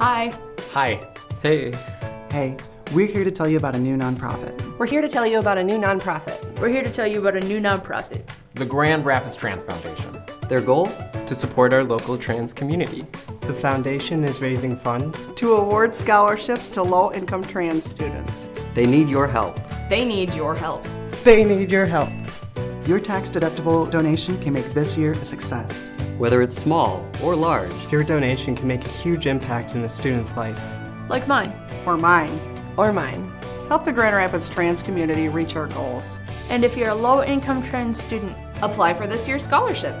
Hi. Hi. Hey. Hey, we're here to tell you about a new nonprofit. We're here to tell you about a new nonprofit. We're here to tell you about a new nonprofit. The Grand Rapids Trans Foundation. Their goal? To support our local trans community. The foundation is raising funds to award scholarships to low-income trans students. They need your help. They need your help. They need your help. Your tax-deductible donation can make this year a success. Whether it's small or large, your donation can make a huge impact in a student's life. Like mine. Or mine. Or mine. Help the Grand Rapids trans community reach our goals. And if you're a low-income trans student, apply for this year's scholarship.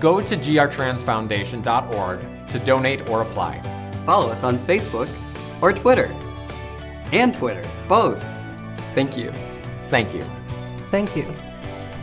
Go to grtransfoundation.org to donate or apply. Follow us on Facebook or Twitter. And Twitter, both. Thank you. Thank you. Thank you.